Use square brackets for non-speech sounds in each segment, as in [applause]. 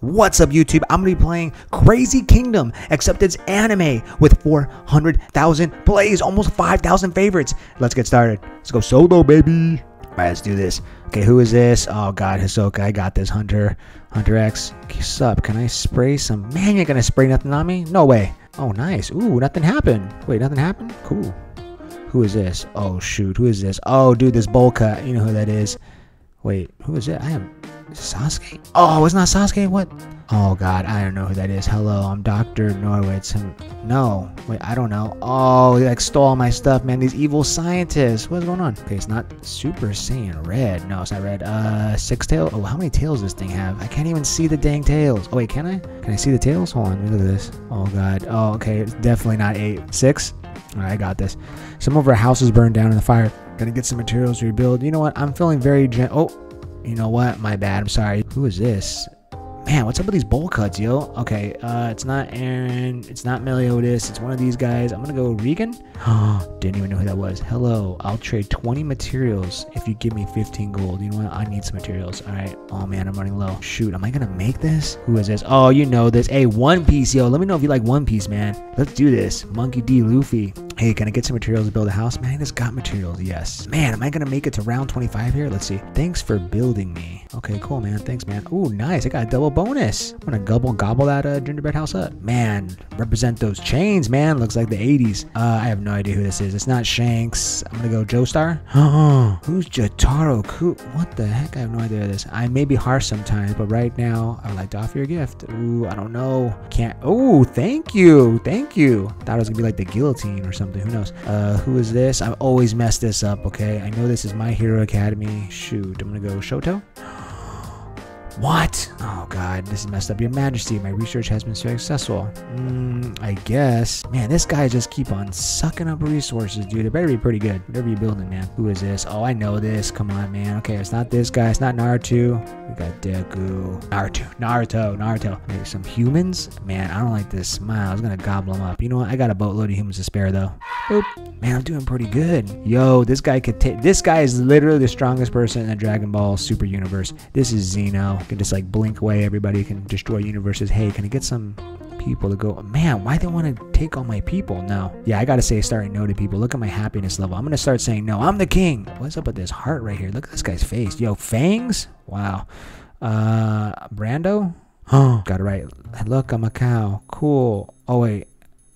What's up, YouTube? I'm gonna be playing Crazy Kingdom, except it's anime with 400,000 plays, almost 5,000 favorites. Let's get started. Let's go solo, baby. All right, let's do this. Okay, who is this? Oh God, Hisoka, I got this. Hunter, Hunter X. What's up? Can I spray some? Man, you're gonna spray nothing on me? No way. Oh, nice. Ooh, nothing happened. Wait, nothing happened? Cool. Who is this? Oh shoot, who is this? Oh, dude, this bowl cut. You know who that is? Wait, who is it? I am Sasuke. Oh, it's not Sasuke. What? Oh God, I don't know who that is. Hello, I'm Doctor Norwitz. No, wait, I don't know. Oh, he like stole all my stuff, man. These evil scientists. What's going on? Okay, it's not Super Saiyan Red. No, it's not red. Uh, six tail. Oh, how many tails does this thing have? I can't even see the dang tails. Oh wait, can I? Can I see the tails? Hold on, look at this. Oh God. Oh, okay, it's definitely not eight. Six. All right, I got this. Some of our houses burned down in the fire. Gonna get some materials to rebuild. You know what? I'm feeling very gen. Oh, you know what? My bad. I'm sorry. Who is this? Man, what's up with these bowl cuts, yo? Okay, uh, it's not Aaron. It's not Meliodas. It's one of these guys. I'm gonna go Regan. [gasps] Didn't even know who that was. Hello, I'll trade 20 materials if you give me 15 gold. You know what? I need some materials. All right. Oh man, I'm running low. Shoot, am I gonna make this? Who is this? Oh, you know this. Hey, One Piece, yo. Let me know if you like One Piece, man. Let's do this. Monkey D. Luffy. Hey, can I get some materials to build a house? Man, it's got materials. Yes. Man, am I gonna make it to round 25 here? Let's see. Thanks for building me. Okay, cool, man. Thanks, man. Ooh, nice. I got a double bonus. I'm gonna gobble gobble that uh, gingerbread house up. Man, represent those chains, man. Looks like the 80s. Uh, I have no idea who this is. It's not Shanks. I'm gonna go Joestar. [gasps] Who's Jotaro? Who? What the heck? I have no idea this. I may be harsh sometimes, but right now I would like to offer a gift. Ooh, I don't know. Can't. Oh, thank you, thank you. Thought it was gonna be like the guillotine or something. Who knows? Uh, who is this? I've always messed this up. Okay, I know this is My Hero Academy. Shoot, I'm gonna go Shoto. What? Oh god, this is messed up. Your Majesty, my research has been so successful. Mm, I guess. Man, this guy just keep on sucking up resources, dude. It better be pretty good. Whatever you're building, man. Who is this? Oh, I know this. Come on, man. Okay, it's not this guy. It's not Naruto. We got Deku. Naruto. Naruto. Naruto. Some humans? Man, I don't like this smile. I was gonna gobble them up. You know what? I got a boatload of humans to spare, though. Boop. Man, I'm doing pretty good. Yo, this guy could take. This guy is literally the strongest person in the Dragon Ball Super Universe. This is Zeno. Can just like blink away. Everybody can destroy universes. Hey, can I get some people to go? Man, why they want to take all my people? No. Yeah, I gotta say, starting no to people. Look at my happiness level. I'm gonna start saying no. I'm the king. What's up with this heart right here? Look at this guy's face. Yo, fangs. Wow. Uh, Brando. Oh, [gasps] got it right. Look, I'm a cow. Cool. Oh wait.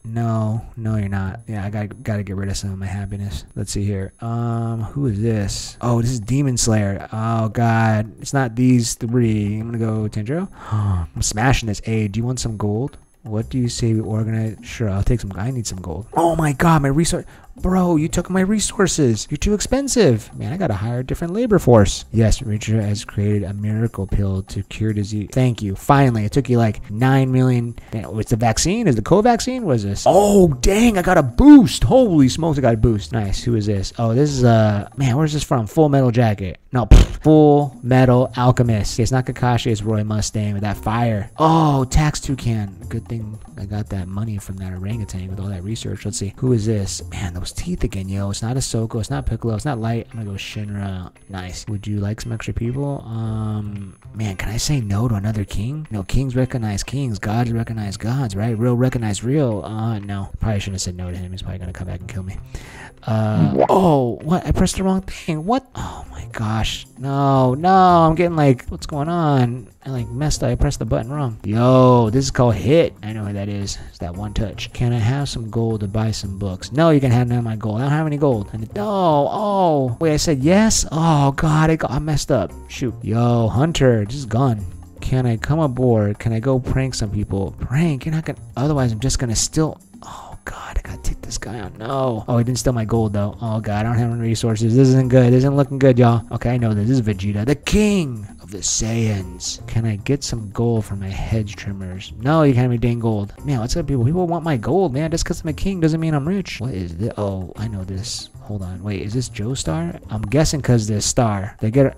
No, no, you're not. Yeah, I got gotta get rid of some of my happiness. Let's see here. Um, who is this? Oh, this is Demon Slayer. Oh God, it's not these three. I'm gonna go Tanjiro. [gasps] I'm smashing this. Hey, do you want some gold? What do you say we organize? Sure, I'll take some. I need some gold. Oh my God, my resource. Bro, you took my resources. You're too expensive. Man, I gotta hire a different labor force. Yes, Richard has created a miracle pill to cure disease. Thank you. Finally, it took you like 9 million. What's the vaccine? Is the co-vaccine? What is this? Oh, dang, I got a boost. Holy smokes, I got a boost. Nice. Who is this? Oh, this is, uh, man, where's this from? Full Metal Jacket. No, pff, Full Metal Alchemist. It's not Kakashi, it's Roy Mustang with that fire. Oh, Tax Toucan. Good thing I got that money from that orangutan with all that research. Let's see. Who is this? Man, those teeth again, yo. It's not Hisoka. It's not Piccolo. It's not Light. I'm gonna go Shinra. Nice. Would you like some extra people? Um, man, can I say no to another king? No, kings recognize kings. Gods recognize gods, right? Real recognize real. Uh, no. Probably shouldn't have said no to him. He's probably gonna come back and kill me. Uh, oh, what? I pressed the wrong thing. What? Oh my gosh. No, no. I'm getting like, what's going on? I like messed up. I pressed the button wrong. Yo, this is called hit. I know who that is. It's that one touch. Can I have some gold to buy some books? No, you can have none of my gold. I don't have any gold. And no, oh, oh, wait, I said yes. Oh God, I got I messed up. Shoot. Yo, Hunter, just gone. Can I come aboard? Can I go prank some people? Prank? You're not gonna. Otherwise, I'm just gonna still. Oh God, I gotta take this guy out. No. Oh, he didn't steal my gold though. Oh God, I don't have any resources. This isn't good. This isn't looking good, y'all. Okay, I know this. This is Vegeta, the king of the Saiyans. Can I get some gold for my hedge trimmers? No, you can't have me dang gold. Man, what's up, people? People want my gold, man. Just because I'm a king doesn't mean I'm rich. What is this? Oh, I know this. Hold on. Wait, is this Joestar? I'm guessing because this star. They get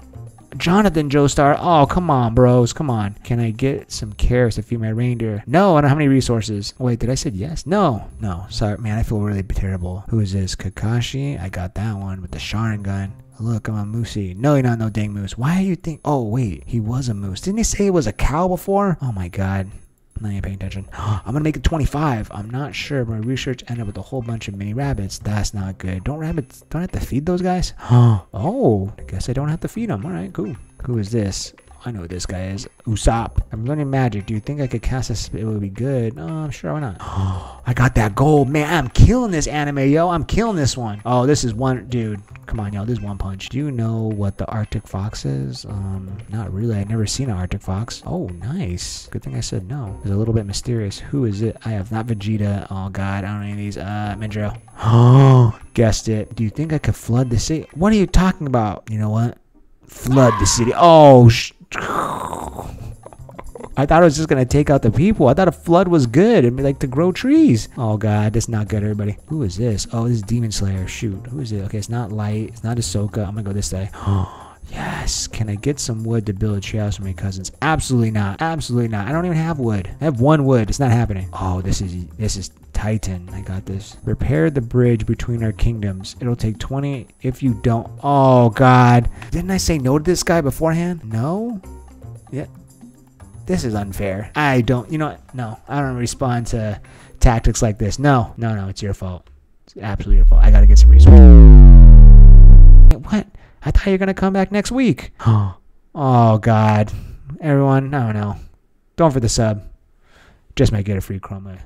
Jonathan Joestar. Oh, come on, bros. Come on. Can I get some carrots to feed my reindeer? No, I don't have any resources. Wait, did I say yes? No. No. Sorry, man. I feel really terrible. Who is this? Kakashi? I got that one with the Sharingan. Look, I'm a moosey. No, you're not no dang moose. Why do you think? Oh, wait. He was a moose. Didn't he say he was a cow before? Oh, my God. I'm not even paying attention. [gasps] I'm to make it 25. I'm not sure. My research ended with a whole bunch of mini rabbits. That's not good. Don't rabbits, don't have to feed those guys? [gasps] oh, I guess I don't have to feed them. All right, cool. Who is this? I know who this guy is. Usopp. I'm learning magic. Do you think I could cast a spell? It would be good. No, I'm sure. Why not? [gasps] I got that gold. Man, I'm killing this anime, yo. I'm killing this one. Oh, this is one. Dude, come on, yo. This is one punch. Do you know what the Arctic Fox is? Um, not really. I've never seen an Arctic Fox. Oh, nice. Good thing I said no. It's a little bit mysterious. Who is it? I have not Vegeta. Oh, God. I don't know any of these. Uh, Mindro. Oh, [gasps] guessed it. Do you think I could flood the city? What are you talking about? You know what? Flood the city. Oh, sh- [laughs] I thought it was just gonna take out the people. I thought a flood was good and like to grow trees. Oh god, that's not good, everybody. Who is this? Oh, this is Demon Slayer. Shoot, who is it? Okay, it's not Light. It's not Hisoka. I'm gonna go this way. [gasps] yes. Can I get some wood to build a treehouse for my cousins? Absolutely not. Absolutely not. I don't even have wood. I have one wood. It's not happening. Oh, this is this is Titan. I got this. Repair the bridge between our kingdoms. It'll take 20 if you don't. Oh god. Didn't I say no to this guy beforehand? No. Yeah. This is unfair. I don't, you know? No, I don't respond to tactics like this. No, no, no, it's your fault. It's absolutely your fault. I gotta get some resources. What? I thought you were gonna come back next week. [gasps] Oh, God. Everyone, I don't know. Don't for the sub. Just might get a free chroma.